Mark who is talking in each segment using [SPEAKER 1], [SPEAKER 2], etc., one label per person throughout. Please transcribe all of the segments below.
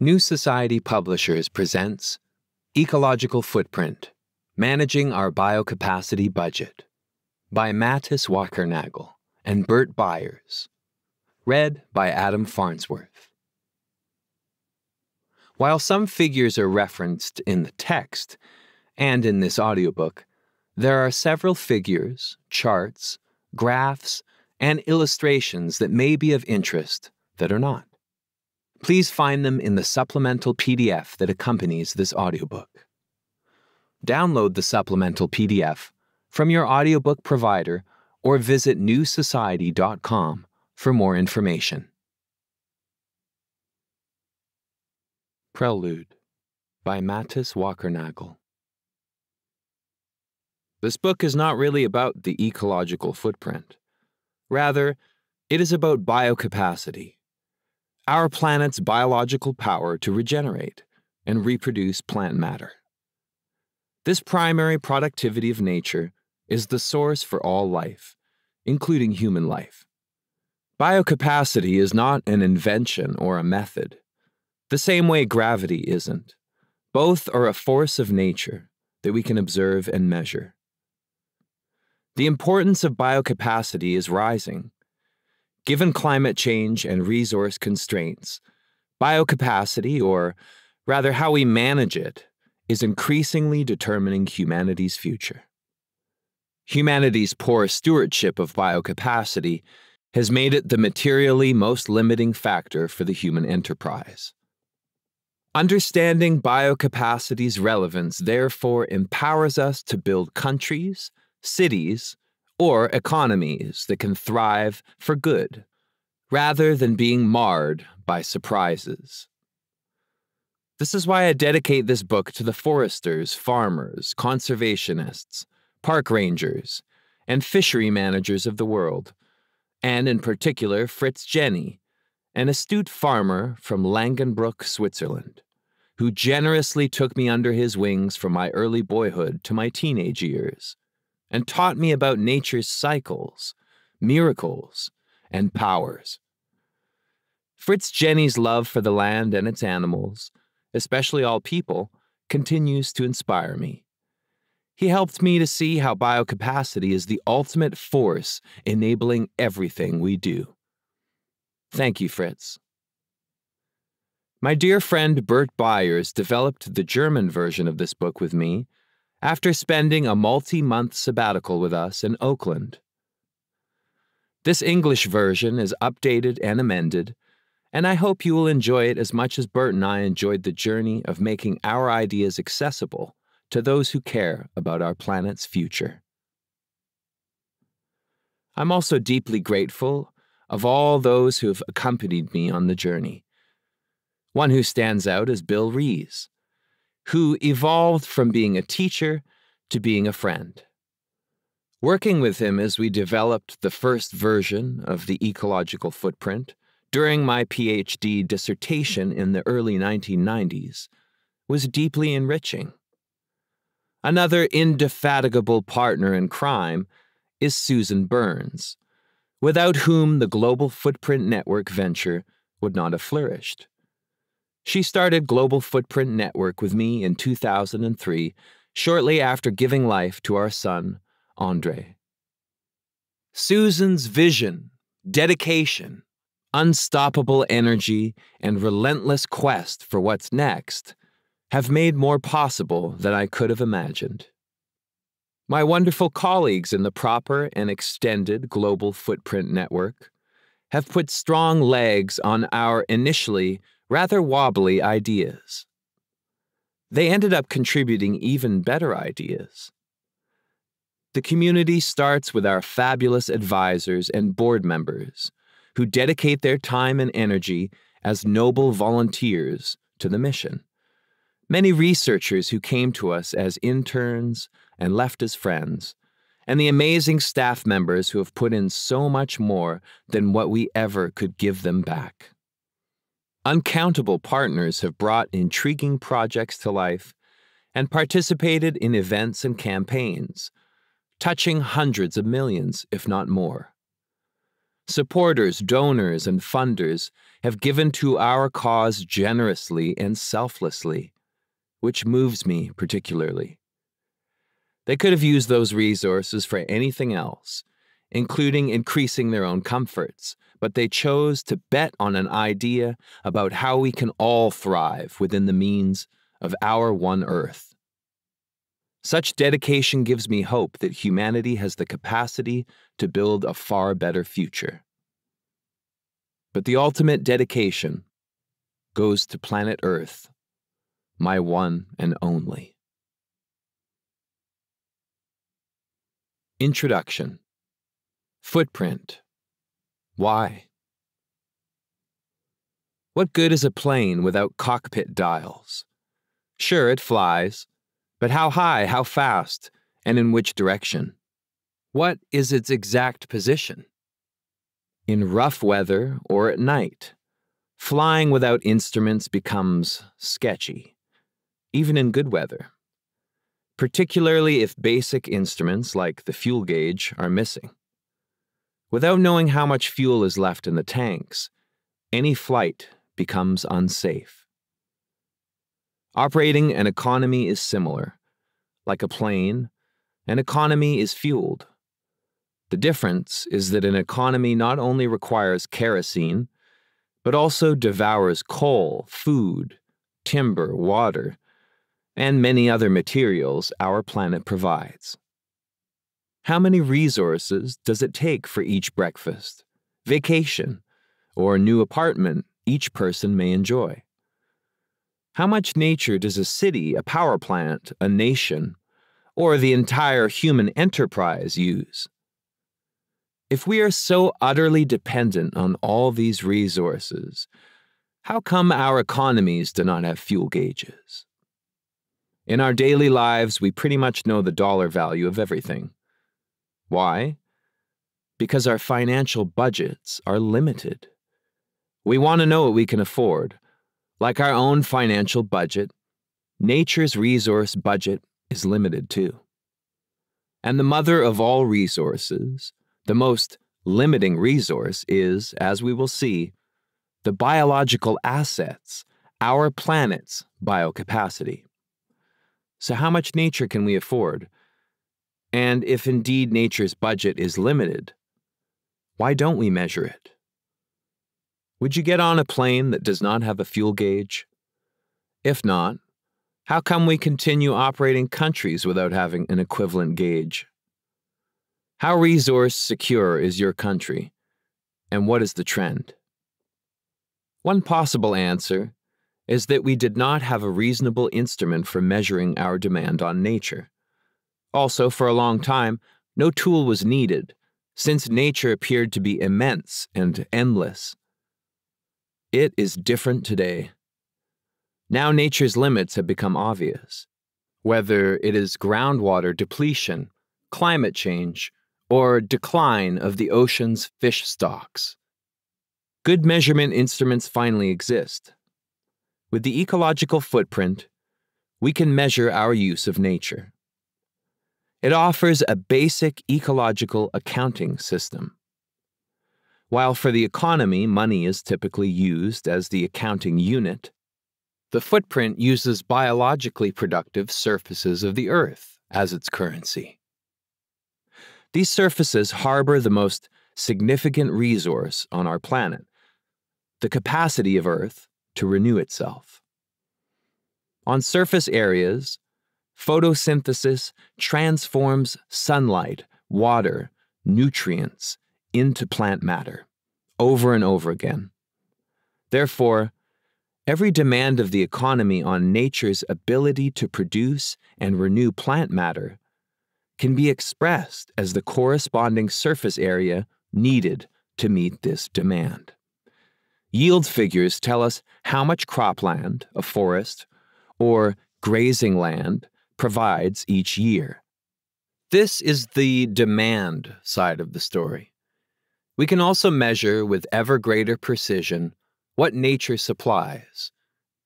[SPEAKER 1] New Society Publishers presents Ecological Footprint Managing Our Biocapacity Budget by Mathis Wackernagel and Bert Beyers. Read by Adam Farnsworth. While some figures are referenced in the text and in this audiobook, there are several figures, charts, graphs, and illustrations that may be of interest that are not. Please find them in the supplemental PDF that accompanies this audiobook. Download the supplemental PDF from your audiobook provider or visit newsociety.com for more information. Prelude by Mathis Wackernagel. This book is not really about the ecological footprint. Rather, it is about biocapacity our planet's biological power to regenerate and reproduce plant matter. This primary productivity of nature is the source for all life, including human life. Biocapacity is not an invention or a method, the same way gravity isn't. Both are a force of nature that we can observe and measure. The importance of biocapacity is rising Given climate change and resource constraints, biocapacity, or rather how we manage it, is increasingly determining humanity's future. Humanity's poor stewardship of biocapacity has made it the materially most limiting factor for the human enterprise. Understanding biocapacity's relevance therefore empowers us to build countries, cities, or economies that can thrive for good, rather than being marred by surprises. This is why I dedicate this book to the foresters, farmers, conservationists, park rangers, and fishery managers of the world, and in particular Fritz Jenny, an astute farmer from Langenbruck, Switzerland, who generously took me under his wings from my early boyhood to my teenage years and taught me about nature's cycles, miracles, and powers. Fritz Jenny's love for the land and its animals, especially all people, continues to inspire me. He helped me to see how biocapacity is the ultimate force enabling everything we do. Thank you, Fritz. My dear friend Bert Beyers developed the German version of this book with me after spending a multi month sabbatical with us in Oakland. This English version is updated and amended, and I hope you will enjoy it as much as Bert and I enjoyed the journey of making our ideas accessible to those who care about our planet's future. I'm also deeply grateful of all those who have accompanied me on the journey. One who stands out is Bill Rees who evolved from being a teacher to being a friend. Working with him as we developed the first version of the ecological footprint during my PhD dissertation in the early 1990s was deeply enriching. Another indefatigable partner in crime is Susan Burns, without whom the Global Footprint Network venture would not have flourished. She started Global Footprint Network with me in 2003, shortly after giving life to our son, Andre. Susan's vision, dedication, unstoppable energy, and relentless quest for what's next have made more possible than I could have imagined. My wonderful colleagues in the proper and extended Global Footprint Network have put strong legs on our initially rather wobbly ideas. They ended up contributing even better ideas. The community starts with our fabulous advisors and board members who dedicate their time and energy as noble volunteers to the mission. Many researchers who came to us as interns and left as friends, and the amazing staff members who have put in so much more than what we ever could give them back. Uncountable partners have brought intriguing projects to life and participated in events and campaigns, touching hundreds of millions, if not more. Supporters, donors, and funders have given to our cause generously and selflessly, which moves me particularly. They could have used those resources for anything else, including increasing their own comforts, but they chose to bet on an idea about how we can all thrive within the means of our one Earth. Such dedication gives me hope that humanity has the capacity to build a far better future. But the ultimate dedication goes to planet Earth, my one and only. Introduction Footprint Why? What good is a plane without cockpit dials? Sure, it flies, but how high, how fast, and in which direction? What is its exact position? In rough weather or at night, flying without instruments becomes sketchy, even in good weather, particularly if basic instruments like the fuel gauge are missing. Without knowing how much fuel is left in the tanks, any flight becomes unsafe. Operating an economy is similar. Like a plane, an economy is fueled. The difference is that an economy not only requires kerosene, but also devours coal, food, timber, water, and many other materials our planet provides. How many resources does it take for each breakfast, vacation, or new apartment each person may enjoy? How much nature does a city, a power plant, a nation, or the entire human enterprise use? If we are so utterly dependent on all these resources, how come our economies do not have fuel gauges? In our daily lives, we pretty much know the dollar value of everything. Why? Because our financial budgets are limited. We want to know what we can afford, like our own financial budget, nature's resource budget is limited too. And the mother of all resources, the most limiting resource, is, as we will see, the biological assets, our planet's biocapacity. So, how much nature can we afford? And if indeed nature's budget is limited, why don't we measure it? Would you get on a plane that does not have a fuel gauge? If not, how come we continue operating countries without having an equivalent gauge? How resource secure is your country, and what is the trend? One possible answer is that we did not have a reasonable instrument for measuring our demand on nature. Also, for a long time, no tool was needed, since nature appeared to be immense and endless. It is different today. Now nature's limits have become obvious. Whether it is groundwater depletion, climate change, or decline of the ocean's fish stocks. Good measurement instruments finally exist. With the ecological footprint, we can measure our use of nature. It offers a basic ecological accounting system. While for the economy money is typically used as the accounting unit, the footprint uses biologically productive surfaces of the Earth as its currency. These surfaces harbor the most significant resource on our planet the capacity of Earth to renew itself. On surface areas, photosynthesis transforms sunlight, water, nutrients, into plant matter over and over again. Therefore, every demand of the economy on nature's ability to produce and renew plant matter can be expressed as the corresponding surface area needed to meet this demand. Yield figures tell us how much cropland, a forest, or grazing land provides each year. This is the demand side of the story. We can also measure with ever greater precision what nature supplies,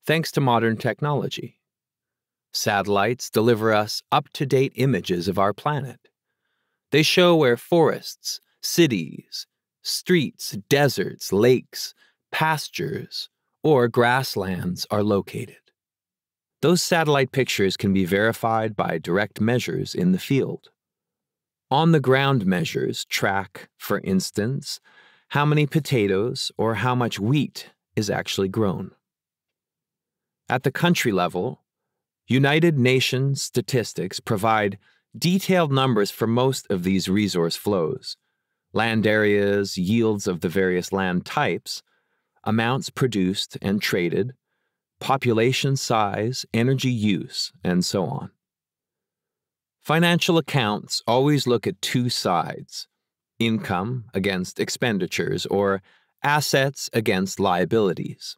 [SPEAKER 1] thanks to modern technology. Satellites deliver us up to date images of our planet. They show where forests, cities, streets, deserts, lakes, pastures, or grasslands are located. Those satellite pictures can be verified by direct measures in the field. On the ground measures track, for instance, how many potatoes or how much wheat is actually grown. At the country level, United Nations statistics provide detailed numbers for most of these resource flows land areas, yields of the various land types, amounts produced and traded, population size, energy use, and so on. Financial accounts always look at two sides income against expenditures, or assets against liabilities.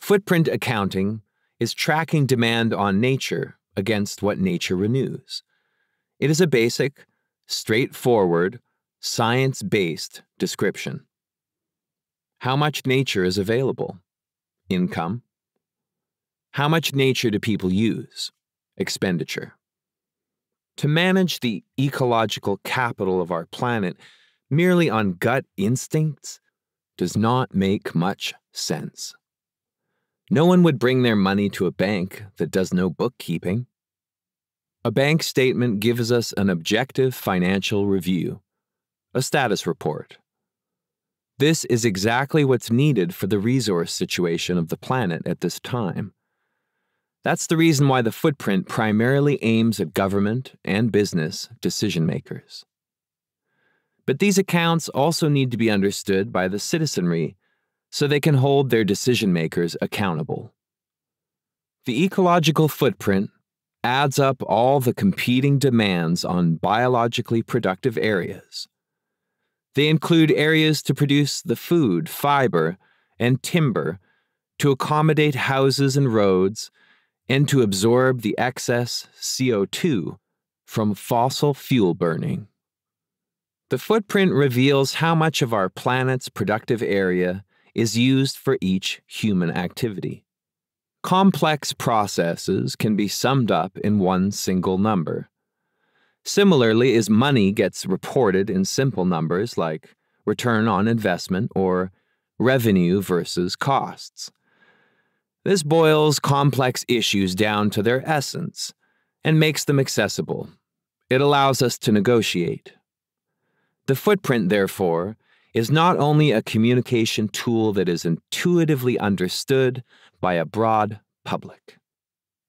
[SPEAKER 1] Footprint accounting is tracking demand on nature against what nature renews. It is a basic, straightforward, science based description. How much nature is available? Income. How much nature do people use? Expenditure. To manage the ecological capital of our planet merely on gut instincts does not make much sense. No one would bring their money to a bank that does no bookkeeping. A bank statement gives us an objective financial review, a status report. This is exactly what's needed for the resource situation of the planet at this time. That's the reason why the footprint primarily aims at government and business decision makers. But these accounts also need to be understood by the citizenry so they can hold their decision makers accountable. The ecological footprint adds up all the competing demands on biologically productive areas. They include areas to produce the food, fiber, and timber to accommodate houses and roads and to absorb the excess CO2 from fossil fuel burning. The footprint reveals how much of our planet's productive area is used for each human activity. Complex processes can be summed up in one single number. Similarly, as money gets reported in simple numbers like return on investment or revenue versus costs. This boils complex issues down to their essence and makes them accessible. It allows us to negotiate. The footprint, therefore, is not only a communication tool that is intuitively understood by a broad public.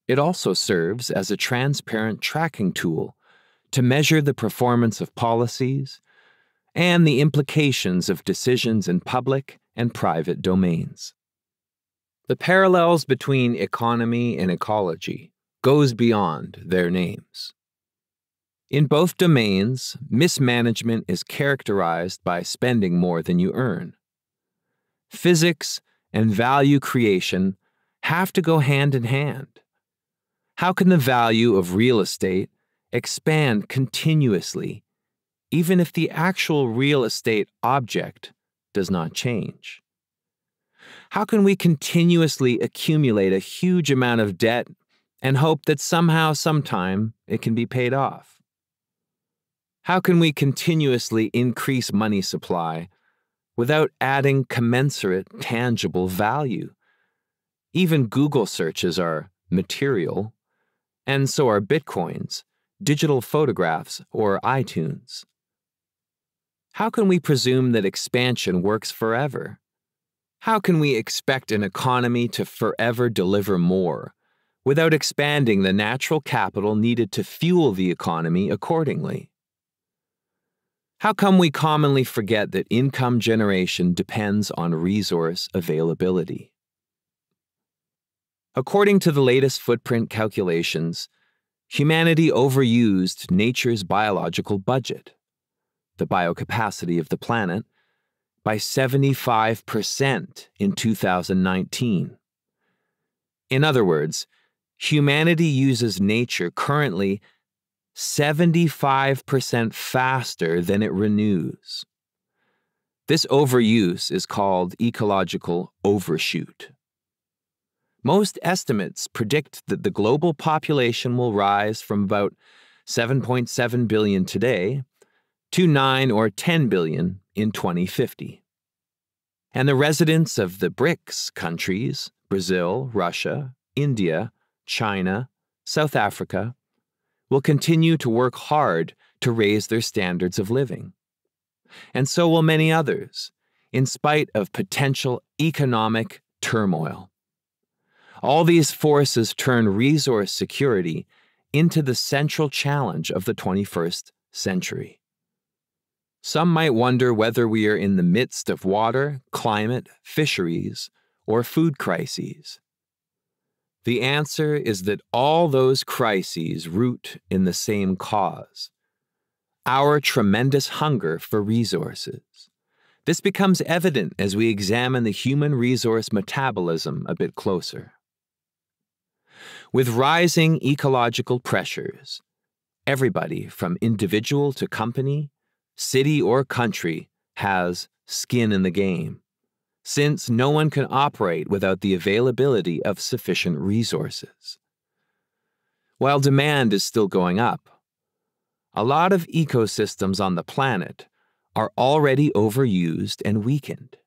[SPEAKER 1] It also serves as a transparent tracking tool to measure the performance of policies and the implications of decisions in public and private domains. The parallels between economy and ecology goes beyond their names. In both domains, mismanagement is characterized by spending more than you earn. Physics and value creation have to go hand in hand. How can the value of real estate expand continuously, even if the actual real estate object does not change? How can we continuously accumulate a huge amount of debt and hope that somehow, sometime, it can be paid off? How can we continuously increase money supply without adding commensurate tangible value? Even Google searches are material, and so are bitcoins, digital photographs, or iTunes. How can we presume that expansion works forever? How can we expect an economy to forever deliver more without expanding the natural capital needed to fuel the economy accordingly? How come we commonly forget that income generation depends on resource availability? According to the latest footprint calculations, humanity overused nature's biological budget, the biocapacity of the planet, by 75% in 2019. In other words, humanity uses nature currently 75% faster than it renews. This overuse is called ecological overshoot. Most estimates predict that the global population will rise from about 7.7 billion today to 9 or 10 billion in 2050. And the residents of the BRICS countries, Brazil, Russia, India, China, South Africa, will continue to work hard to raise their standards of living. And so will many others, in spite of potential economic turmoil. All these forces turn resource security into the central challenge of the 21st century. Some might wonder whether we are in the midst of water, climate, fisheries, or food crises. The answer is that all those crises root in the same cause our tremendous hunger for resources. This becomes evident as we examine the human resource metabolism a bit closer. With rising ecological pressures, everybody from individual to company, city or country has skin in the game, since no one can operate without the availability of sufficient resources. While demand is still going up, a lot of ecosystems on the planet are already overused and weakened.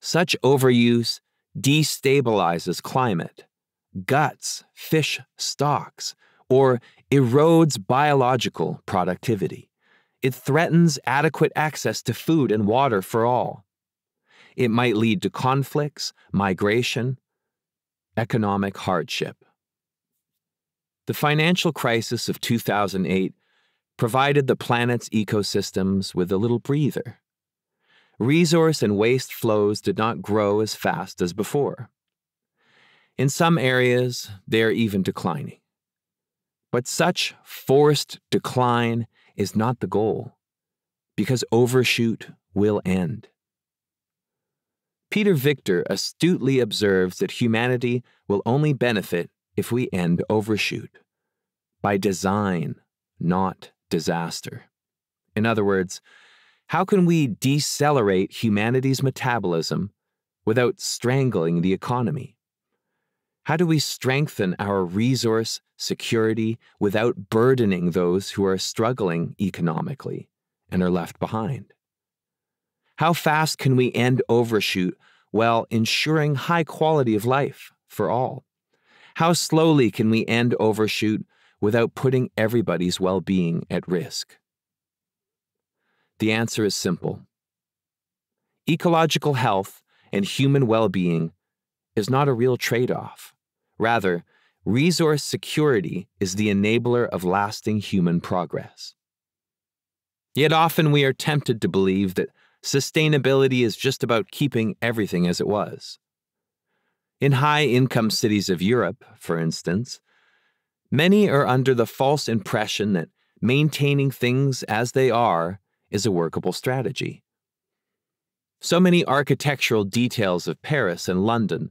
[SPEAKER 1] Such overuse destabilizes climate, guts fish stocks, or erodes biological productivity. It threatens adequate access to food and water for all. It might lead to conflicts, migration, economic hardship. The financial crisis of 2008 provided the planet's ecosystems with a little breather. Resource and waste flows did not grow as fast as before. In some areas, they are even declining. But such forced decline is not the goal, because overshoot will end. Peter Victor astutely observes that humanity will only benefit if we end overshoot. By design, not disaster. In other words, how can we decelerate humanity's metabolism without strangling the economy? How do we strengthen our resource security without burdening those who are struggling economically and are left behind? How fast can we end overshoot while ensuring high quality of life for all? How slowly can we end overshoot without putting everybody's well being at risk? The answer is simple. Ecological health and human well being is not a real trade off. Rather, resource security is the enabler of lasting human progress. Yet often we are tempted to believe that sustainability is just about keeping everything as it was. In high income cities of Europe, for instance, many are under the false impression that maintaining things as they are is a workable strategy. So many architectural details of Paris and London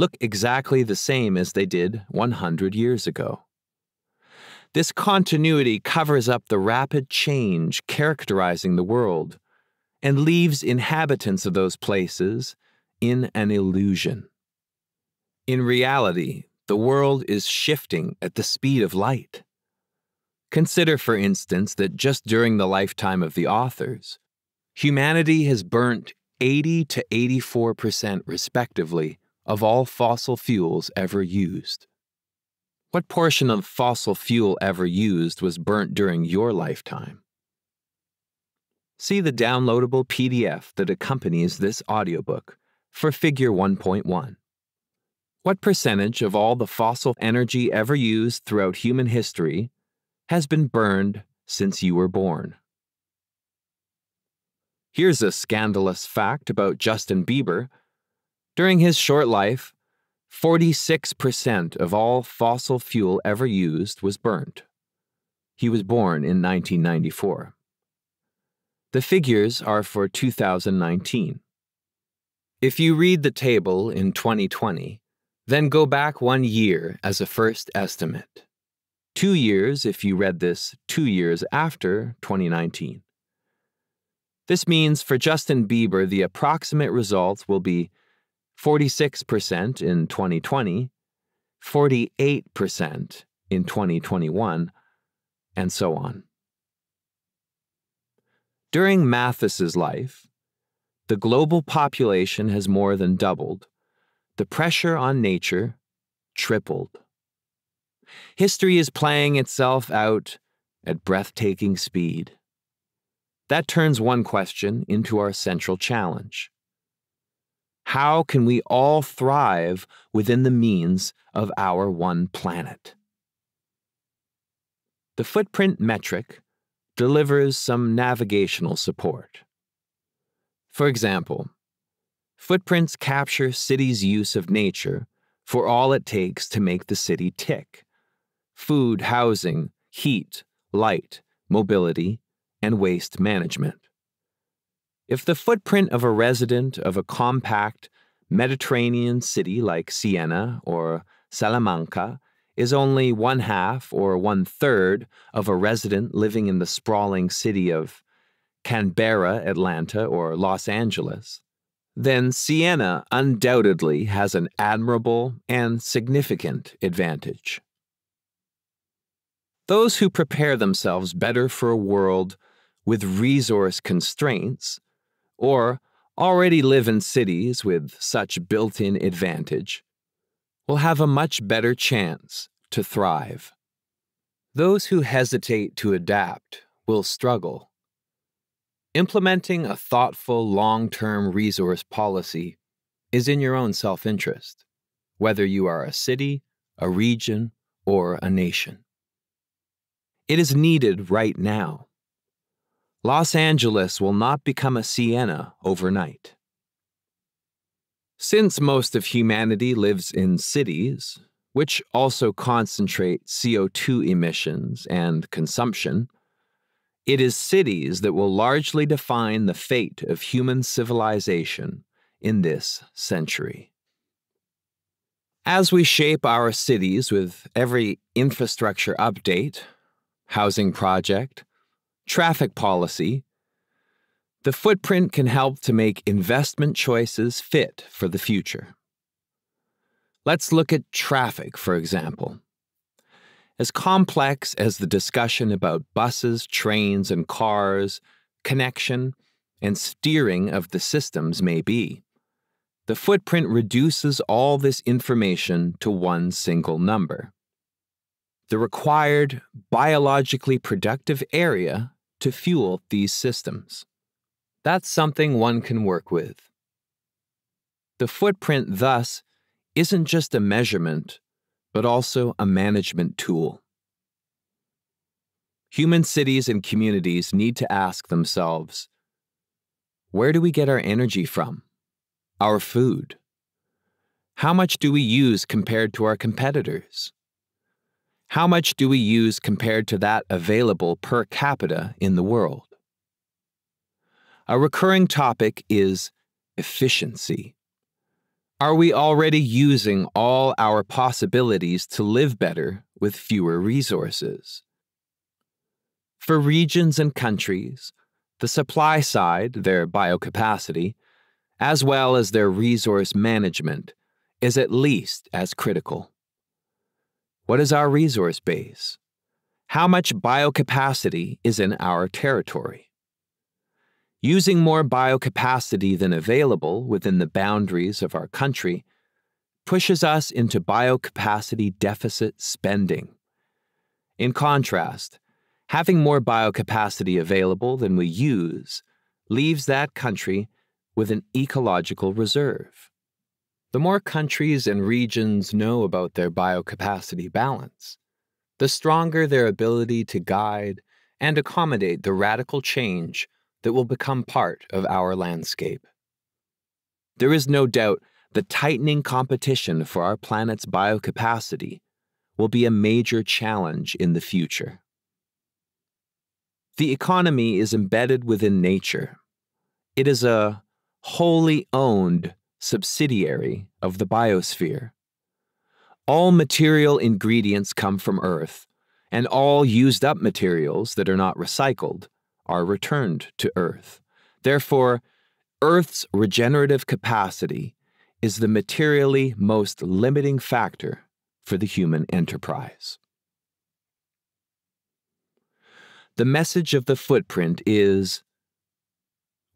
[SPEAKER 1] look exactly the same as they did 100 years ago. This continuity covers up the rapid change characterizing the world and leaves inhabitants of those places in an illusion. In reality, the world is shifting at the speed of light. Consider, for instance, that just during the lifetime of the authors, humanity has burnt 80 to 84% respectively of all fossil fuels ever used. What portion of fossil fuel ever used was burnt during your lifetime? See the downloadable PDF that accompanies this audiobook for Figure 1.1. What percentage of all the fossil energy ever used throughout human history has been burned since you were born? Here's a scandalous fact about Justin Bieber during his short life, 46% of all fossil fuel ever used was burnt. He was born in 1994. The figures are for 2019. If you read the table in 2020, then go back one year as a first estimate. Two years if you read this two years after 2019. This means for Justin Bieber, the approximate results will be 46% in 2020, 48% in 2021, and so on. During Mathis's life, the global population has more than doubled. The pressure on nature tripled. History is playing itself out at breathtaking speed. That turns one question into our central challenge. How can we all thrive within the means of our one planet? The footprint metric delivers some navigational support. For example, footprints capture cities' use of nature for all it takes to make the city tick food, housing, heat, light, mobility, and waste management. If the footprint of a resident of a compact Mediterranean city like Siena or Salamanca is only one half or one third of a resident living in the sprawling city of Canberra, Atlanta, or Los Angeles, then Siena undoubtedly has an admirable and significant advantage. Those who prepare themselves better for a world with resource constraints, or already live in cities with such built in advantage, will have a much better chance to thrive. Those who hesitate to adapt will struggle. Implementing a thoughtful long term resource policy is in your own self interest, whether you are a city, a region, or a nation. It is needed right now. Los Angeles will not become a Siena overnight. Since most of humanity lives in cities, which also concentrate CO2 emissions and consumption, it is cities that will largely define the fate of human civilization in this century. As we shape our cities with every infrastructure update, housing project, traffic policy, the footprint can help to make investment choices fit for the future. Let's look at traffic, for example. As complex as the discussion about buses, trains, and cars, connection, and steering of the systems may be, the footprint reduces all this information to one single number the required biologically productive area to fuel these systems. That's something one can work with. The footprint, thus, isn't just a measurement, but also a management tool. Human cities and communities need to ask themselves where do we get our energy from? Our food? How much do we use compared to our competitors? How much do we use compared to that available per capita in the world? A recurring topic is efficiency. Are we already using all our possibilities to live better with fewer resources? For regions and countries, the supply side, their biocapacity, as well as their resource management, is at least as critical. What is our resource base? How much biocapacity is in our territory? Using more biocapacity than available within the boundaries of our country pushes us into biocapacity deficit spending. In contrast, having more biocapacity available than we use leaves that country with an ecological reserve. The more countries and regions know about their biocapacity balance, the stronger their ability to guide and accommodate the radical change that will become part of our landscape. There is no doubt the tightening competition for our planet's biocapacity will be a major challenge in the future. The economy is embedded within nature. It is a wholly owned subsidiary of the biosphere. All material ingredients come from Earth, and all used up materials that are not recycled are returned to Earth. Therefore, Earth's regenerative capacity is the materially most limiting factor for the human enterprise. The message of the footprint is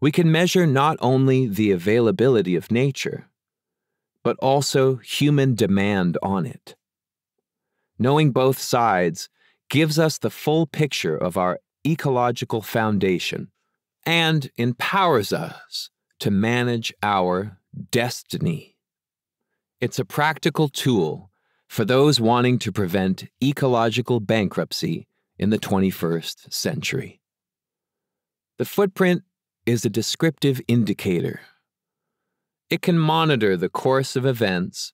[SPEAKER 1] we can measure not only the availability of nature, but also human demand on it. Knowing both sides gives us the full picture of our ecological foundation and empowers us to manage our destiny. It's a practical tool for those wanting to prevent ecological bankruptcy in the 21st century. The footprint is a descriptive indicator. It can monitor the course of events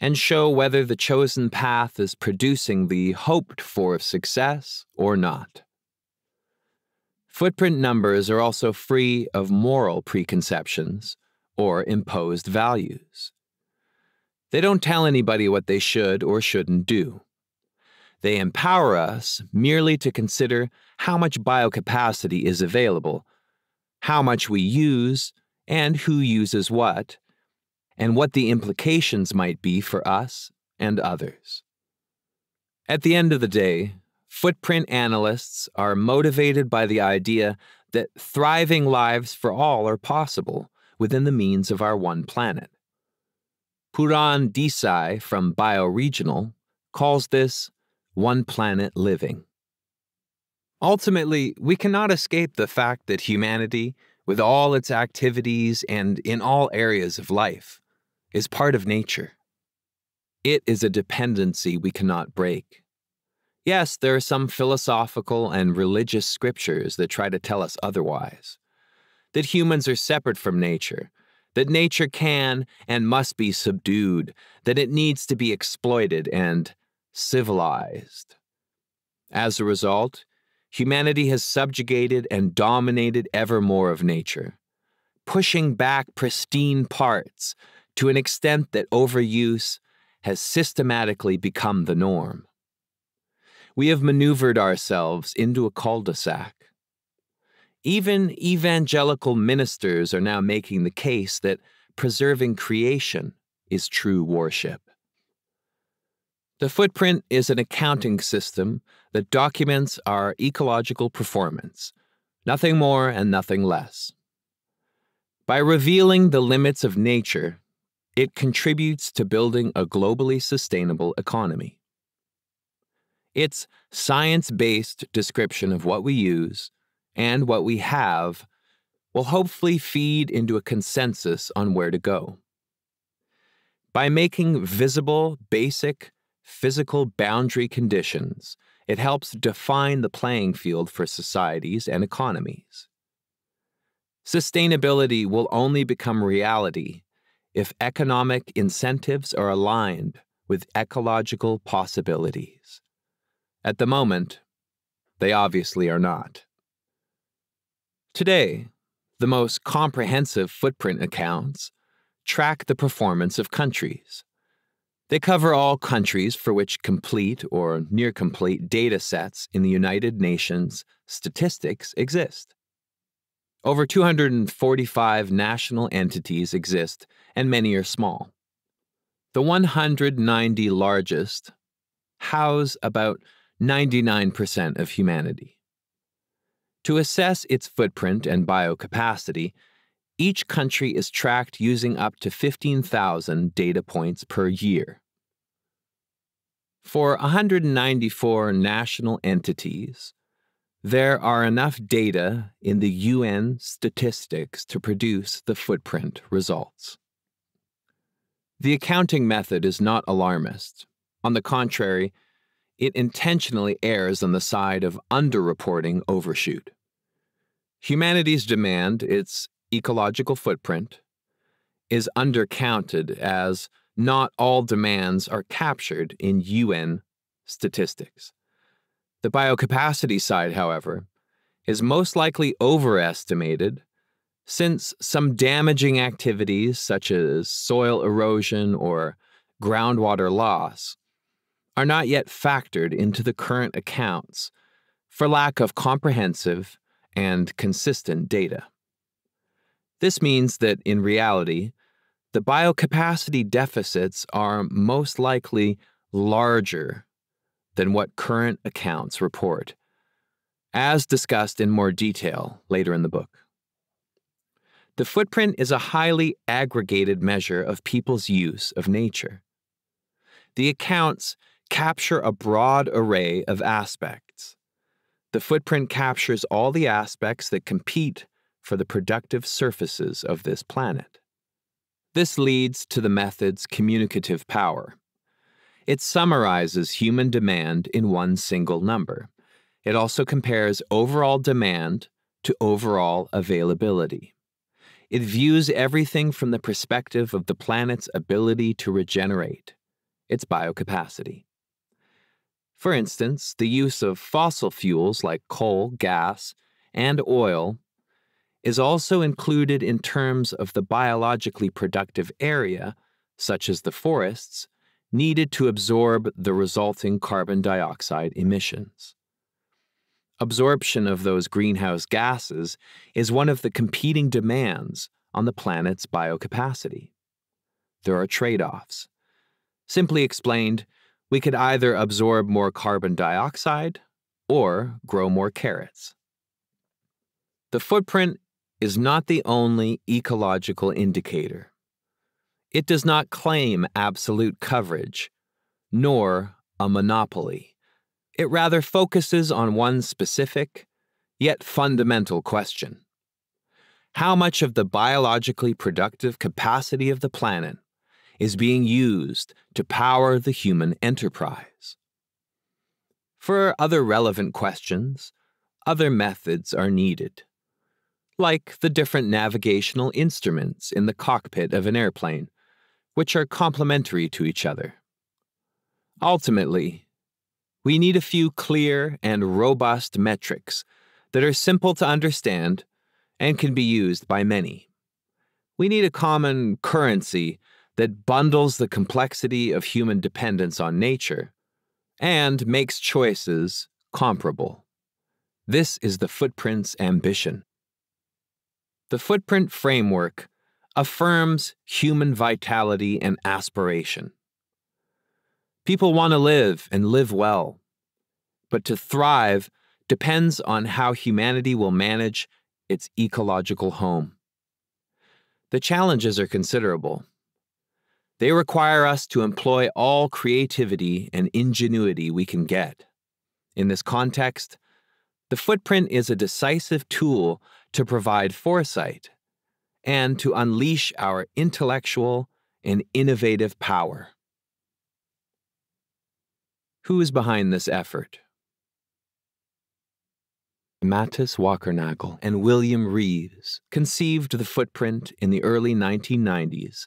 [SPEAKER 1] and show whether the chosen path is producing the hoped for success or not. Footprint numbers are also free of moral preconceptions or imposed values. They don't tell anybody what they should or shouldn't do. They empower us merely to consider how much biocapacity is available, how much we use, and who uses what, and what the implications might be for us and others. At the end of the day, footprint analysts are motivated by the idea that thriving lives for all are possible within the means of our one planet. Pooran Desai from Bioregional calls this one planet living. Ultimately, we cannot escape the fact that humanity, with all its activities and in all areas of life, is part of nature. It is a dependency we cannot break. Yes, there are some philosophical and religious scriptures that try to tell us otherwise that humans are separate from nature, that nature can and must be subdued, that it needs to be exploited and civilized. As a result, humanity has subjugated and dominated ever more of nature, pushing back pristine parts to an extent that overuse has systematically become the norm. We have maneuvered ourselves into a cul de sac. Even evangelical ministers are now making the case that preserving creation is true worship. The footprint is an accounting system that documents our ecological performance, nothing more and nothing less. By revealing the limits of nature it contributes to building a globally sustainable economy. Its science based description of what we use and what we have will hopefully feed into a consensus on where to go. By making visible, basic, physical boundary conditions, it helps define the playing field for societies and economies. Sustainability will only become reality if economic incentives are aligned with ecological possibilities. At the moment, they obviously are not. Today, the most comprehensive footprint accounts track the performance of countries. They cover all countries for which complete or near complete data sets in the United Nations statistics exist. Over 245 national entities exist, and many are small. The 190 largest house about 99% of humanity. To assess its footprint and biocapacity, each country is tracked using up to 15,000 data points per year. For 194 national entities, there are enough data in the UN statistics to produce the footprint results. The accounting method is not alarmist. On the contrary, it intentionally errs on the side of underreporting overshoot. Humanity's demand, its ecological footprint, is undercounted as not all demands are captured in UN statistics. The biocapacity side, however, is most likely overestimated since some damaging activities such as soil erosion or groundwater loss are not yet factored into the current accounts for lack of comprehensive and consistent data. This means that in reality, the biocapacity deficits are most likely larger than what current accounts report, as discussed in more detail later in the book. The footprint is a highly aggregated measure of people's use of nature. The accounts capture a broad array of aspects. The footprint captures all the aspects that compete for the productive surfaces of this planet. This leads to the method's communicative power. It summarizes human demand in one single number. It also compares overall demand to overall availability. It views everything from the perspective of the planet's ability to regenerate, its biocapacity. For instance, the use of fossil fuels like coal, gas, and oil is also included in terms of the biologically productive area, such as the forests, needed to absorb the resulting carbon dioxide emissions. Absorption of those greenhouse gases is one of the competing demands on the planet's biocapacity. There are trade offs. Simply explained, we could either absorb more carbon dioxide or grow more carrots. The footprint is not the only ecological indicator. It does not claim absolute coverage, nor a monopoly. It rather focuses on one specific, yet fundamental question. How much of the biologically productive capacity of the planet is being used to power the human enterprise? For other relevant questions, other methods are needed like the different navigational instruments in the cockpit of an airplane, which are complementary to each other. Ultimately, we need a few clear and robust metrics that are simple to understand and can be used by many. We need a common currency that bundles the complexity of human dependence on nature and makes choices comparable. This is the footprint's ambition. The footprint framework affirms human vitality and aspiration. People want to live and live well, but to thrive depends on how humanity will manage its ecological home. The challenges are considerable. They require us to employ all creativity and ingenuity we can get. In this context, the footprint is a decisive tool to provide foresight and to unleash our intellectual and innovative power. Who is behind this effort? Mathis Wackernagel and William Rees conceived the footprint in the early 1990s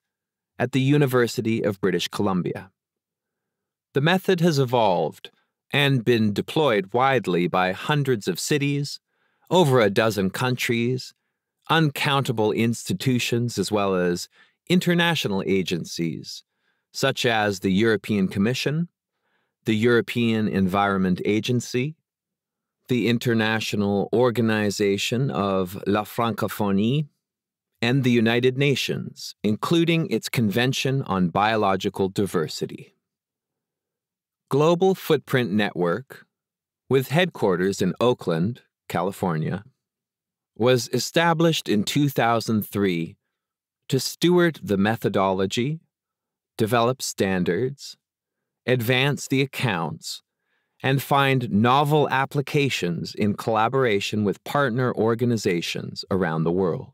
[SPEAKER 1] at the University of British Columbia. The method has evolved and been deployed widely by hundreds of cities, over a dozen countries, uncountable institutions, as well as international agencies, such as the European Commission, the European Environment Agency, the International Organization of La Francophonie, and the United Nations, including its Convention on Biological Diversity. Global Footprint Network, with headquarters in Oakland, California, was established in 2003 to steward the methodology, develop standards, advance the accounts, and find novel applications in collaboration with partner organizations around the world.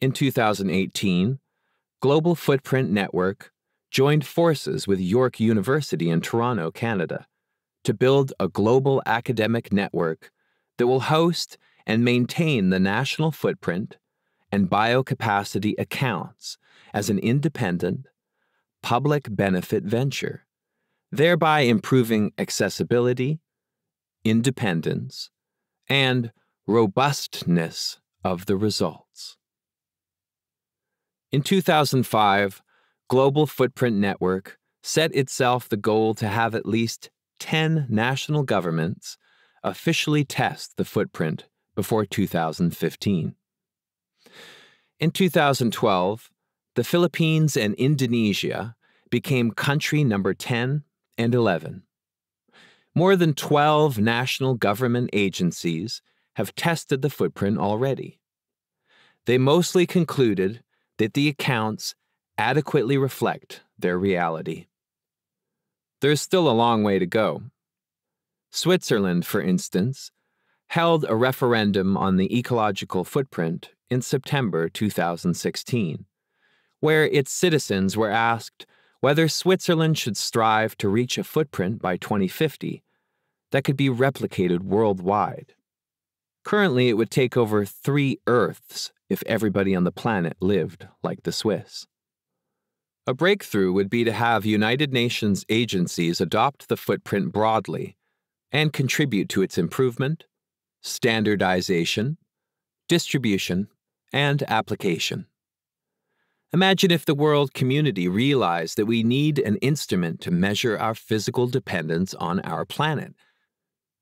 [SPEAKER 1] In 2018, Global Footprint Network joined forces with York University in Toronto, Canada, to build a global academic network that will host and maintain the national footprint and biocapacity accounts as an independent, public benefit venture, thereby improving accessibility, independence, and robustness of the results. In 2005, Global Footprint Network set itself the goal to have at least 10 national governments officially test the footprint before 2015. In 2012, the Philippines and Indonesia became country number 10 and 11. More than 12 national government agencies have tested the footprint already. they mostly concluded that the accounts adequately reflect their reality. There's still a long way to go. Switzerland, for instance, held a referendum on the ecological footprint in September 2016, where its citizens were asked whether Switzerland should strive to reach a footprint by 2050 that could be replicated worldwide. Currently, it would take over three Earths if everybody on the planet lived like the Swiss. A breakthrough would be to have United Nations agencies adopt the footprint broadly and contribute to its improvement, standardization, distribution, and application. Imagine if the world community realized that we need an instrument to measure our physical dependence on our planet,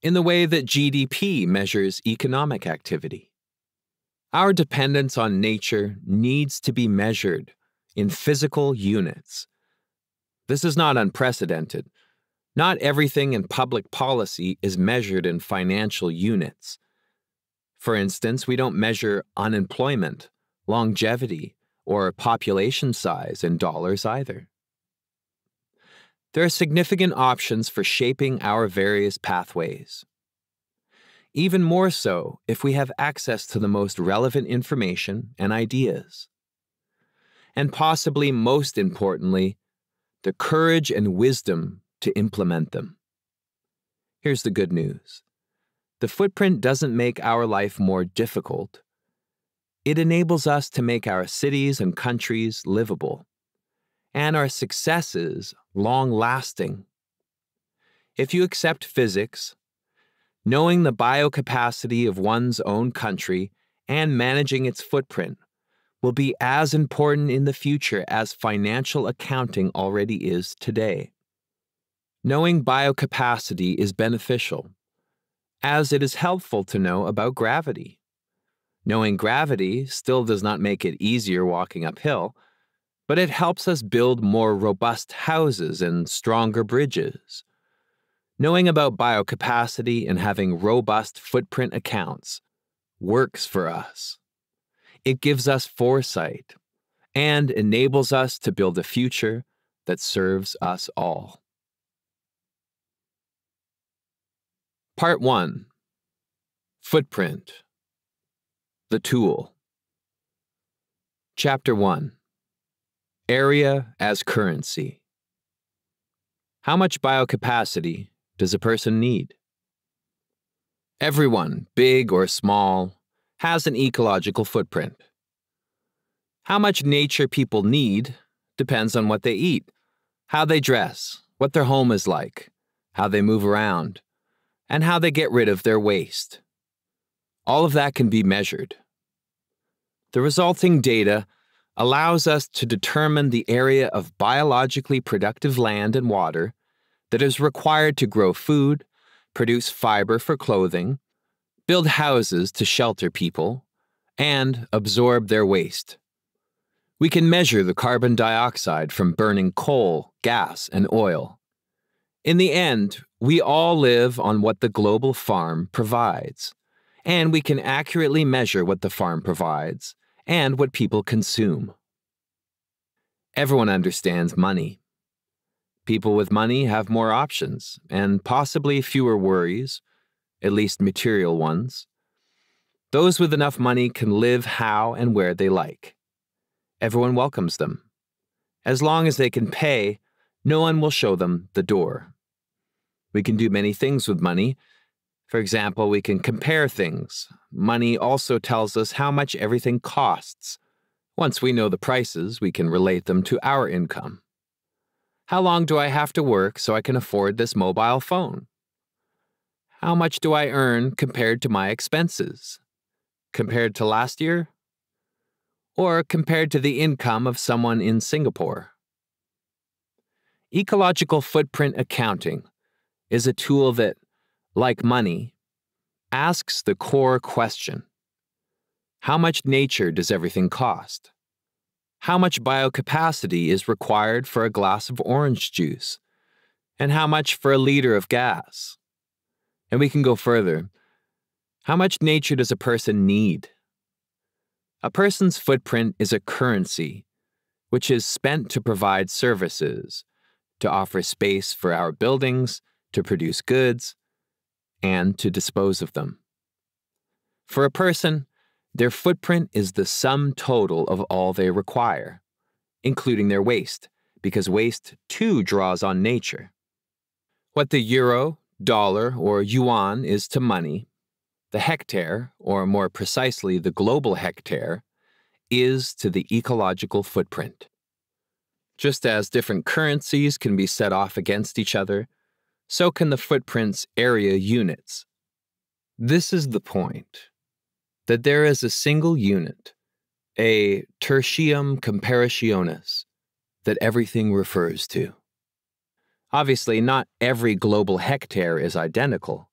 [SPEAKER 1] in the way that GDP measures economic activity. Our dependence on nature needs to be measured in physical units. This is not unprecedented. Not everything in public policy is measured in financial units. For instance, we don't measure unemployment, longevity, or population size in dollars either. There are significant options for shaping our various pathways. Even more so if we have access to the most relevant information and ideas and possibly most importantly, the courage and wisdom to implement them. Here's the good news the footprint doesn't make our life more difficult. It enables us to make our cities and countries livable, and our successes long lasting. If you accept physics, knowing the biocapacity of one's own country and managing its footprint will be as important in the future as financial accounting already is today. Knowing biocapacity is beneficial, as it is helpful to know about gravity. Knowing gravity still does not make it easier walking uphill, but it helps us build more robust houses and stronger bridges. Knowing about biocapacity and having robust footprint accounts works for us. It gives us foresight and enables us to build a future that serves us all. Part 1 Footprint The Tool Chapter 1 Area as Currency How much biocapacity does a person need? Everyone, big or small, has an ecological footprint. How much nature people need depends on what they eat, how they dress, what their home is like, how they move around, and how they get rid of their waste. All of that can be measured. The resulting data allows us to determine the area of biologically productive land and water that is required to grow food, produce fiber for clothing, build houses to shelter people, and absorb their waste. We can measure the carbon dioxide from burning coal, gas, and oil. In the end, we all live on what the global farm provides, and we can accurately measure what the farm provides and what people consume. Everyone understands money. People with money have more options and possibly fewer worries at least material ones. Those with enough money can live how and where they like. Everyone welcomes them. As long as they can pay, no one will show them the door. We can do many things with money. For example, we can compare things. Money also tells us how much everything costs. Once we know the prices, we can relate them to our income. How long do I have to work so I can afford this mobile phone? How much do I earn compared to my expenses? Compared to last year? Or compared to the income of someone in Singapore? Ecological footprint accounting is a tool that, like money, asks the core question How much nature does everything cost? How much biocapacity is required for a glass of orange juice? And how much for a liter of gas? And we can go further. How much nature does a person need? A person's footprint is a currency, which is spent to provide services, to offer space for our buildings, to produce goods, and to dispose of them. For a person, their footprint is the sum total of all they require, including their waste, because waste too draws on nature. What the euro, dollar, or yuan is to money, the hectare, or more precisely the global hectare, is to the ecological footprint. Just as different currencies can be set off against each other, so can the footprint's area units. This is the point that there is a single unit, a tertium comparationis, that everything refers to. Obviously, not every global hectare is identical,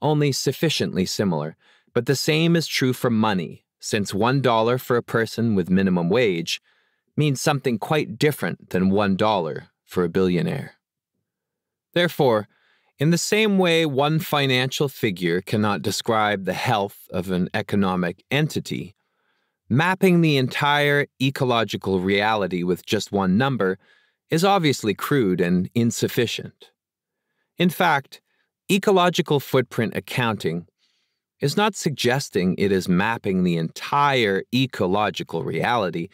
[SPEAKER 1] only sufficiently similar, but the same is true for money, since $1 for a person with minimum wage means something quite different than $1 for a billionaire. Therefore, in the same way one financial figure cannot describe the health of an economic entity, mapping the entire ecological reality with just one number is obviously crude and insufficient. In fact, ecological footprint accounting is not suggesting it is mapping the entire ecological reality.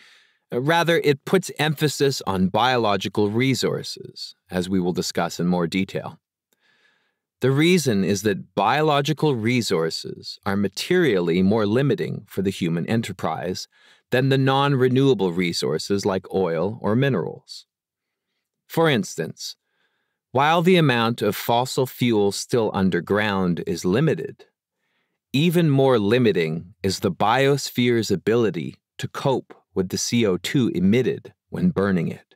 [SPEAKER 1] Uh, rather, it puts emphasis on biological resources, as we will discuss in more detail. The reason is that biological resources are materially more limiting for the human enterprise than the non renewable resources like oil or minerals. For instance, while the amount of fossil fuel still underground is limited, even more limiting is the biosphere's ability to cope with the CO2 emitted when burning it.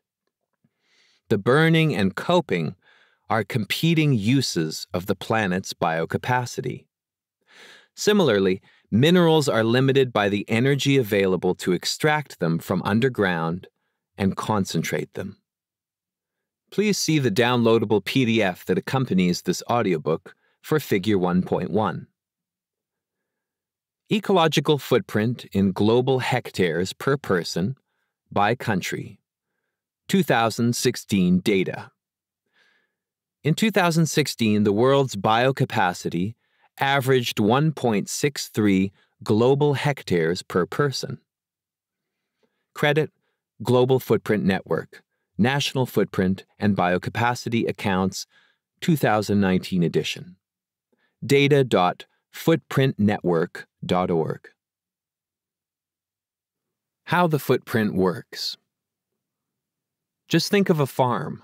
[SPEAKER 1] The burning and coping are competing uses of the planet's biocapacity. Similarly, minerals are limited by the energy available to extract them from underground and concentrate them. Please see the downloadable PDF that accompanies this audiobook for Figure 1.1. Ecological footprint in global hectares per person by country. 2016 data. In 2016, the world's biocapacity averaged 1.63 global hectares per person. Credit Global Footprint Network, National Footprint and Biocapacity Accounts, 2019 edition. Data.footprintnetwork.org. How the footprint works. Just think of a farm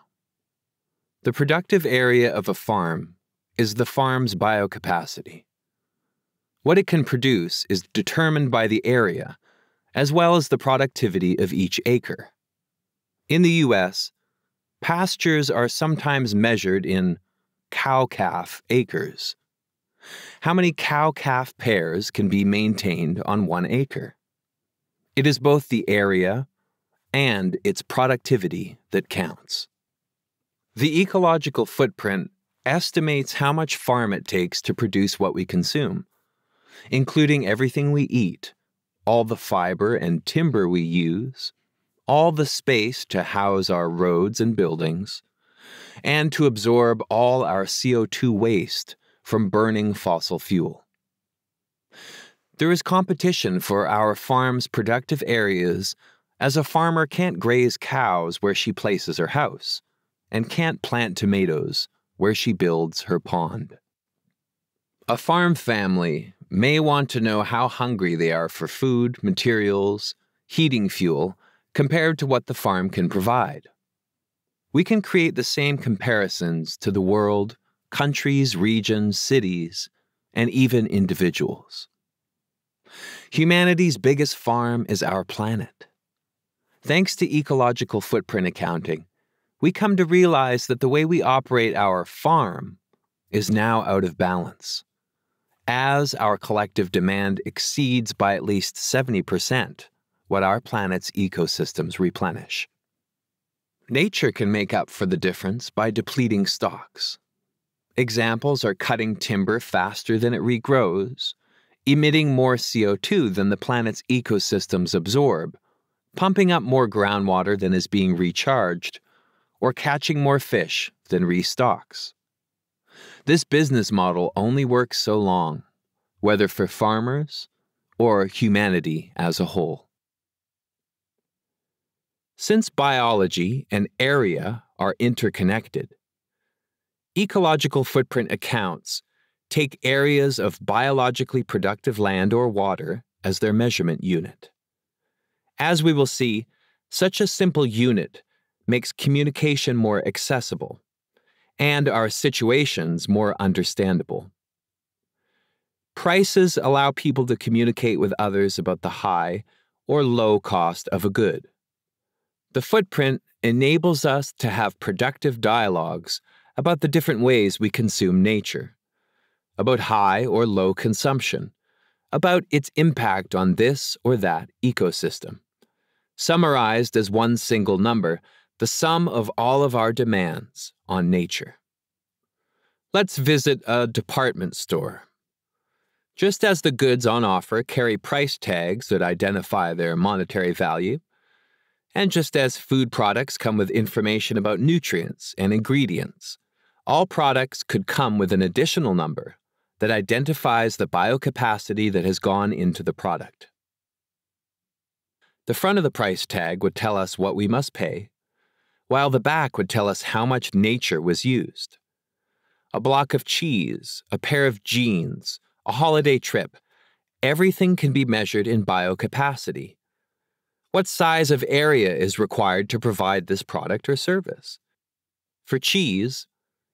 [SPEAKER 1] the productive area of a farm is the farm's biocapacity. What it can produce is determined by the area, as well as the productivity of each acre. In the U.S., pastures are sometimes measured in cow calf acres. How many cow calf pairs can be maintained on one acre? It is both the area and its productivity that counts. The ecological footprint estimates how much farm it takes to produce what we consume, including everything we eat, all the fiber and timber we use, all the space to house our roads and buildings, and to absorb all our CO2 waste from burning fossil fuel. There is competition for our farm's productive areas as a farmer can't graze cows where she places her house and can't plant tomatoes where she builds her pond. A farm family may want to know how hungry they are for food, materials, heating fuel, compared to what the farm can provide. We can create the same comparisons to the world, countries, regions, cities, and even individuals. Humanity's biggest farm is our planet. Thanks to ecological footprint accounting, we come to realize that the way we operate our farm is now out of balance. As our collective demand exceeds by at least 70% what our planet's ecosystems replenish. Nature can make up for the difference by depleting stocks. Examples are cutting timber faster than it regrows, emitting more CO2 than the planet's ecosystems absorb, pumping up more groundwater than is being recharged, or catching more fish than restocks. This business model only works so long, whether for farmers or humanity as a whole. Since biology and area are interconnected, ecological footprint accounts take areas of biologically productive land or water as their measurement unit. As we will see, such a simple unit makes communication more accessible and our situations more understandable. Prices allow people to communicate with others about the high or low cost of a good. The footprint enables us to have productive dialogues about the different ways we consume nature, about high or low consumption, about its impact on this or that ecosystem. Summarized as one single number, the sum of all of our demands on nature. Let's visit a department store. Just as the goods on offer carry price tags that identify their monetary value, and just as food products come with information about nutrients and ingredients, all products could come with an additional number that identifies the biocapacity that has gone into the product. The front of the price tag would tell us what we must pay while the back would tell us how much nature was used. A block of cheese, a pair of jeans, a holiday trip, everything can be measured in biocapacity. What size of area is required to provide this product or service? For cheese,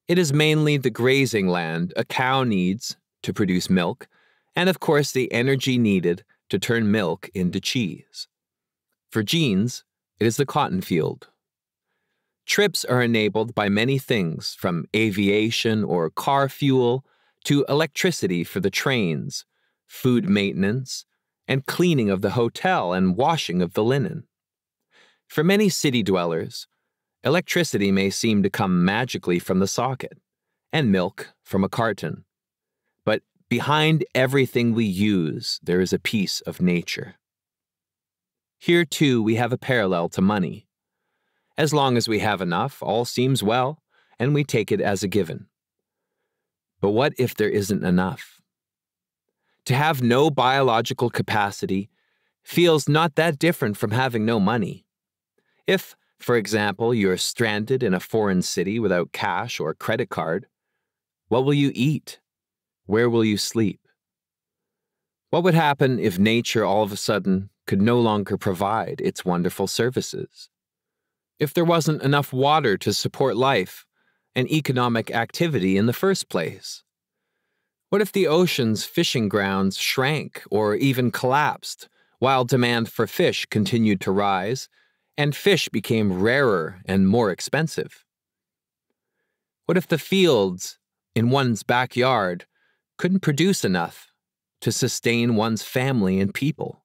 [SPEAKER 1] it is mainly the grazing land a cow needs to produce milk, and of course the energy needed to turn milk into cheese. For jeans, it is the cotton field Trips are enabled by many things from aviation or car fuel to electricity for the trains, food maintenance, and cleaning of the hotel and washing of the linen. For many city dwellers, electricity may seem to come magically from the socket, and milk from a carton. But behind everything we use, there is a piece of nature. Here, too, we have a parallel to money. As long as we have enough, all seems well, and we take it as a given. But what if there isn't enough? To have no biological capacity feels not that different from having no money. If, for example, you're stranded in a foreign city without cash or credit card, what will you eat? Where will you sleep? What would happen if nature all of a sudden could no longer provide its wonderful services? if there wasn't enough water to support life and economic activity in the first place? What if the ocean's fishing grounds shrank or even collapsed while demand for fish continued to rise and fish became rarer and more expensive? What if the fields in one's backyard couldn't produce enough to sustain one's family and people,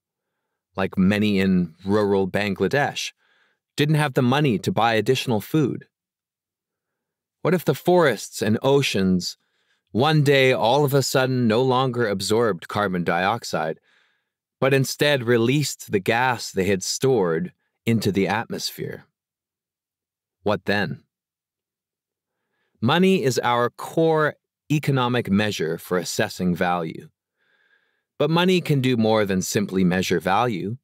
[SPEAKER 1] like many in rural Bangladesh? didn't have the money to buy additional food? What if the forests and oceans one day all of a sudden no longer absorbed carbon dioxide, but instead released the gas they had stored into the atmosphere? What then? Money is our core economic measure for assessing value. But money can do more than simply measure value.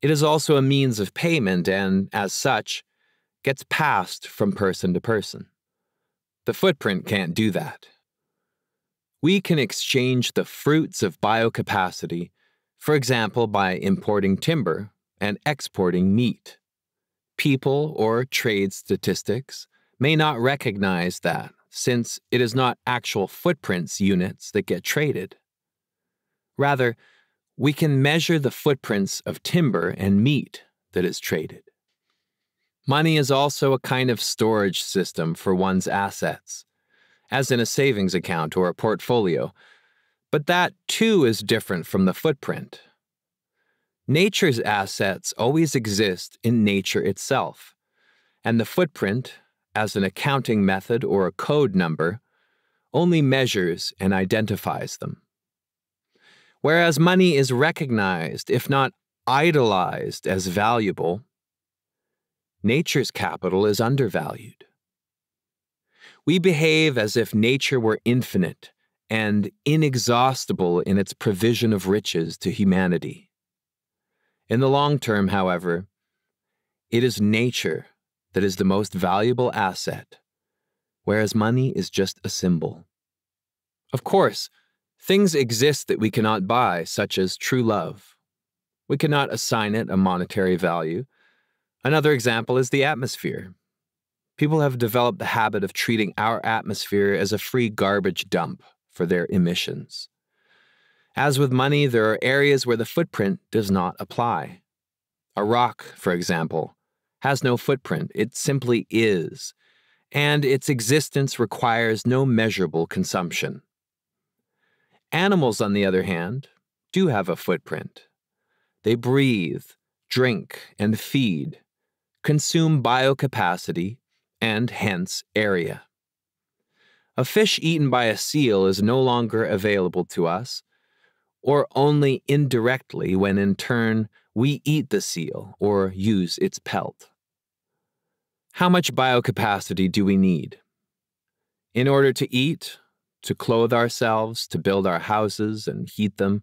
[SPEAKER 1] It is also a means of payment and, as such, gets passed from person to person. The footprint can't do that. We can exchange the fruits of biocapacity, for example, by importing timber and exporting meat. People or trade statistics may not recognize that, since it is not actual footprints units that get traded. Rather, we can measure the footprints of timber and meat that is traded. Money is also a kind of storage system for one's assets, as in a savings account or a portfolio, but that too is different from the footprint. Nature's assets always exist in nature itself, and the footprint, as an accounting method or a code number, only measures and identifies them. Whereas money is recognized, if not idolized, as valuable, nature's capital is undervalued. We behave as if nature were infinite and inexhaustible in its provision of riches to humanity. In the long term, however, it is nature that is the most valuable asset, whereas money is just a symbol. Of course, things exist that we cannot buy, such as true love. We cannot assign it a monetary value. Another example is the atmosphere. People have developed the habit of treating our atmosphere as a free garbage dump for their emissions. As with money, there are areas where the footprint does not apply. A rock, for example, has no footprint, it simply is, and its existence requires no measurable consumption. Animals, on the other hand, do have a footprint. They breathe, drink, and feed, consume biocapacity, and hence area. A fish eaten by a seal is no longer available to us, or only indirectly when in turn we eat the seal or use its pelt. How much biocapacity do we need? In order to eat, to clothe ourselves, to build our houses and heat them,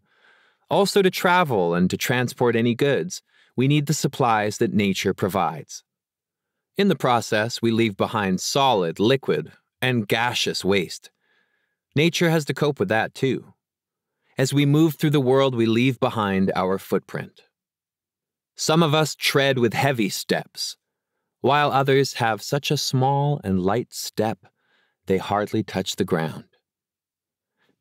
[SPEAKER 1] also to travel and to transport any goods, we need the supplies that nature provides. In the process, we leave behind solid, liquid, and gaseous waste. Nature has to cope with that too. As we move through the world, we leave behind our footprint. Some of us tread with heavy steps, while others have such a small and light step they hardly touch the ground.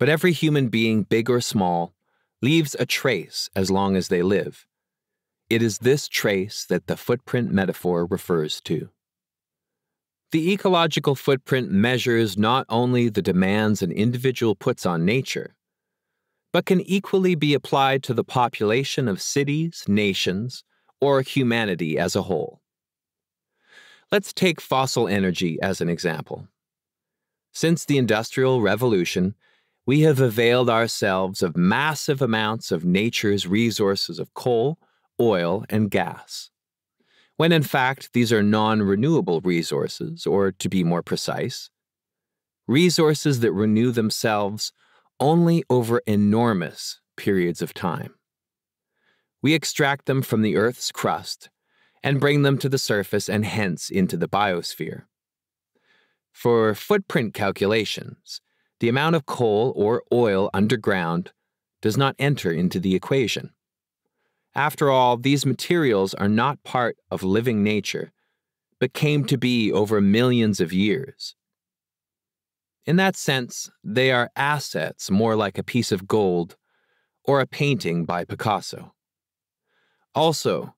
[SPEAKER 1] But every human being, big or small, leaves a trace as long as they live. It is this trace that the footprint metaphor refers to. The ecological footprint measures not only the demands an individual puts on nature, but can equally be applied to the population of cities, nations, or humanity as a whole. Let's take fossil energy as an example. Since the Industrial Revolution, we have availed ourselves of massive amounts of nature's resources of coal, oil, and gas. When in fact, these are non renewable resources, or to be more precise, resources that renew themselves only over enormous periods of time. We extract them from the Earth's crust and bring them to the surface and hence into the biosphere. For footprint calculations, the amount of coal or oil underground does not enter into the equation. After all, these materials are not part of living nature, but came to be over millions of years. In that sense, they are assets more like a piece of gold or a painting by Picasso. Also,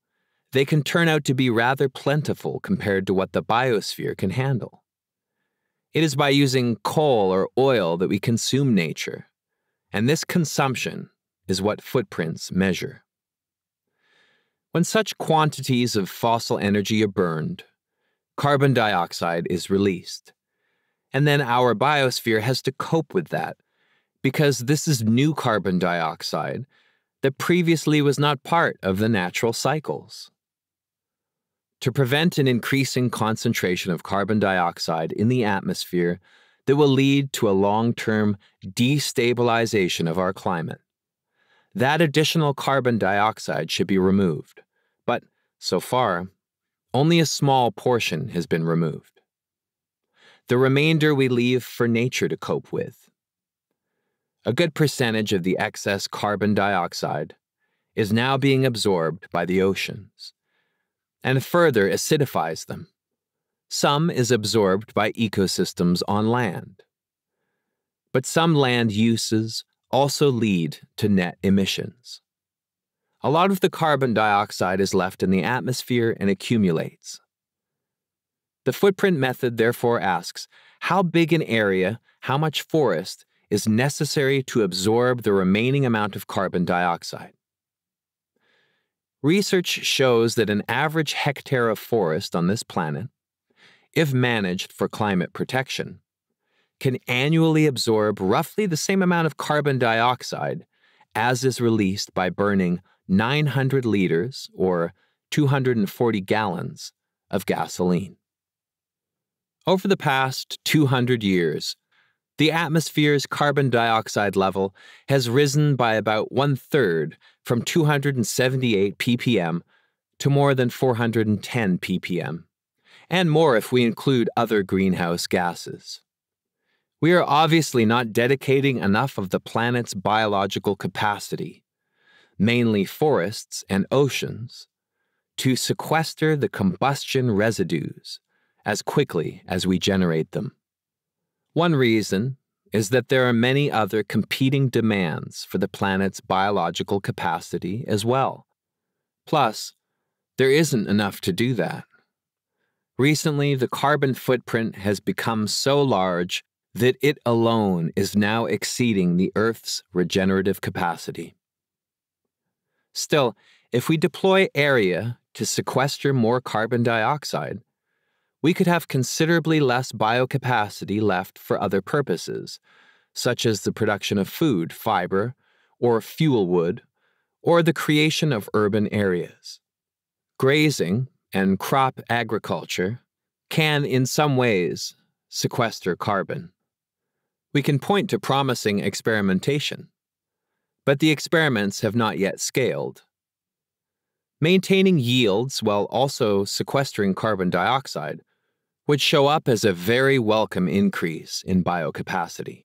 [SPEAKER 1] they can turn out to be rather plentiful compared to what the biosphere can handle. It is by using coal or oil that we consume nature, and this consumption is what footprints measure. When such quantities of fossil energy are burned, carbon dioxide is released. And then our biosphere has to cope with that because this is new carbon dioxide that previously was not part of the natural cycles. To prevent an increasing concentration of carbon dioxide in the atmosphere that will lead to a long term destabilization of our climate, that additional carbon dioxide should be removed. But so far, only a small portion has been removed. The remainder we leave for nature to cope with. A good percentage of the excess carbon dioxide is now being absorbed by the oceans and further acidifies them. Some is absorbed by ecosystems on land. But some land uses also lead to net emissions. A lot of the carbon dioxide is left in the atmosphere and accumulates. The footprint method therefore asks how big an area, how much forest, is necessary to absorb the remaining amount of carbon dioxide. Research shows that an average hectare of forest on this planet, if managed for climate protection, can annually absorb roughly the same amount of carbon dioxide as is released by burning 900 liters or 240 gallons of gasoline. Over the past 200 years, the atmosphere's carbon dioxide level has risen by about one third from 278 ppm to more than 410 ppm, and more if we include other greenhouse gases. We are obviously not dedicating enough of the planet's biological capacity, mainly forests and oceans, to sequester the combustion residues as quickly as we generate them. One reason is that there are many other competing demands for the planet's biological capacity as well. Plus, there isn't enough to do that. Recently, the carbon footprint has become so large that it alone is now exceeding the Earth's regenerative capacity. Still, if we deploy area to sequester more carbon dioxide, we could have considerably less biocapacity left for other purposes, such as the production of food, fiber, or fuel wood, or the creation of urban areas. Grazing and crop agriculture can, in some ways, sequester carbon. We can point to promising experimentation, but the experiments have not yet scaled. Maintaining yields while also sequestering carbon dioxide would show up as a very welcome increase in biocapacity.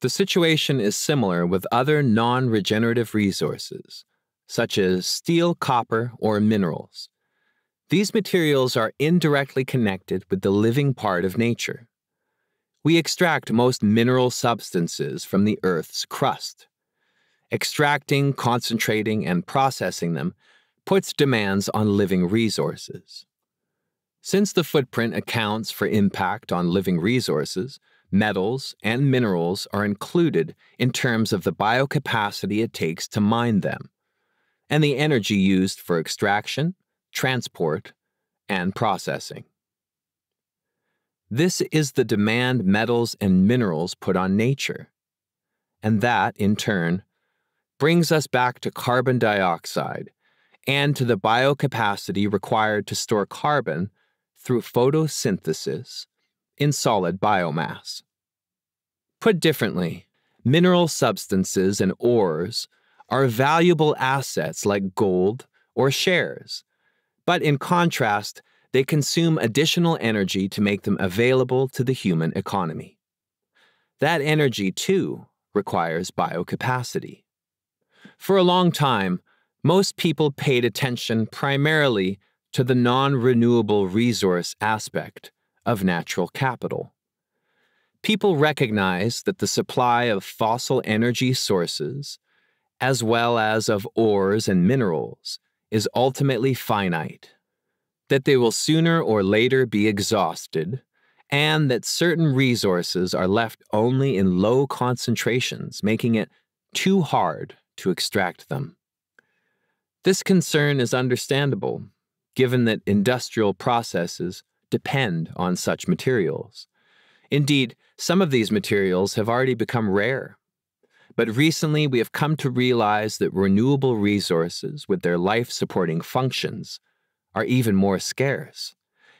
[SPEAKER 1] The situation is similar with other non regenerative resources, such as steel, copper, or minerals. These materials are indirectly connected with the living part of nature. We extract most mineral substances from the Earth's crust. Extracting, concentrating, and processing them puts demands on living resources. Since the footprint accounts for impact on living resources, metals and minerals are included in terms of the biocapacity it takes to mine them, and the energy used for extraction, transport, and processing. This is the demand metals and minerals put on nature. And that, in turn, brings us back to carbon dioxide and to the biocapacity required to store carbon through photosynthesis in solid biomass. Put differently, mineral substances and ores are valuable assets like gold or shares, but in contrast, they consume additional energy to make them available to the human economy. That energy, too, requires biocapacity. For a long time, most people paid attention primarily to the non renewable resource aspect of natural capital. People recognize that the supply of fossil energy sources, as well as of ores and minerals, is ultimately finite that they will sooner or later be exhausted, and that certain resources are left only in low concentrations, making it too hard to extract them. This concern is understandable, given that industrial processes depend on such materials. Indeed, some of these materials have already become rare. But recently, we have come to realize that renewable resources, with their life supporting functions, are even more scarce,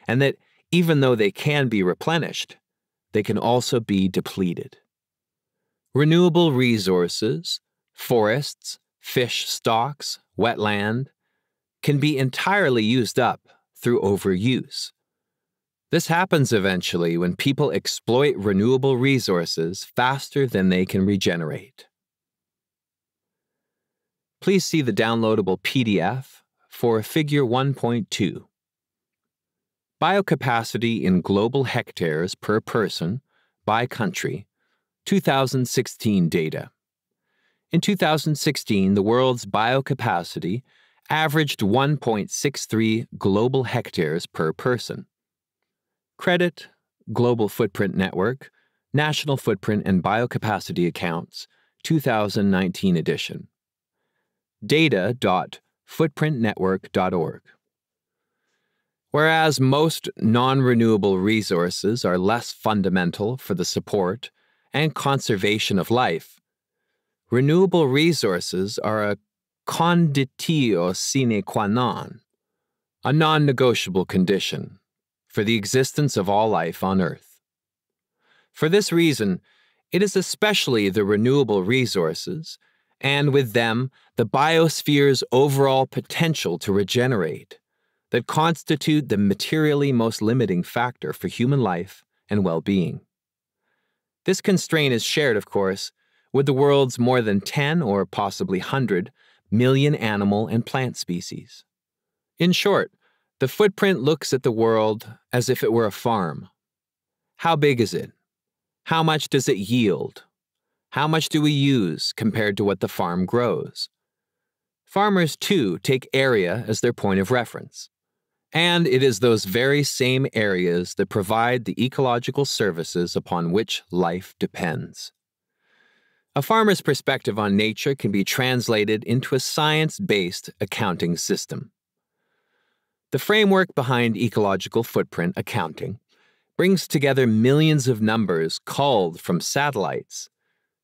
[SPEAKER 1] and that even though they can be replenished, they can also be depleted. Renewable resources, forests, fish stocks, wetland, can be entirely used up through overuse. This happens eventually when people exploit renewable resources faster than they can regenerate. Please see the downloadable PDF for Figure 1.2. Biocapacity in global hectares per person by country, 2016 data. In 2016, the world's biocapacity averaged 1.63 global hectares per person. Credit, Global Footprint Network, National Footprint and Biocapacity Accounts, 2019 edition. Data.org footprintnetwork.org. Whereas most non renewable resources are less fundamental for the support and conservation of life, renewable resources are a conditio sine qua non, a non negotiable condition for the existence of all life on Earth. For this reason, it is especially the renewable resources, and with them, the biosphere's overall potential to regenerate, that constitute the materially most limiting factor for human life and well being. This constraint is shared, of course, with the world's more than 10 or possibly 100 million animal and plant species. In short, the footprint looks at the world as if it were a farm. How big is it? How much does it yield? How much do we use compared to what the farm grows? Farmers, too, take area as their point of reference. And it is those very same areas that provide the ecological services upon which life depends. A farmer's perspective on nature can be translated into a science based accounting system. The framework behind ecological footprint accounting brings together millions of numbers culled from satellites,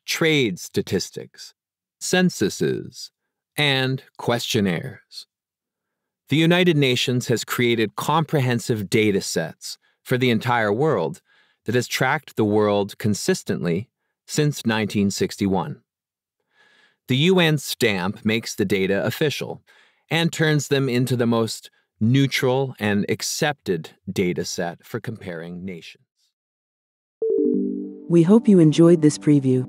[SPEAKER 1] trade statistics, censuses, and questionnaires. The United Nations has created comprehensive data sets for the entire world that has tracked the world consistently since 1961. The UN stamp makes the data official and turns them into the most neutral and accepted data set for comparing nations.
[SPEAKER 2] We hope you enjoyed this preview.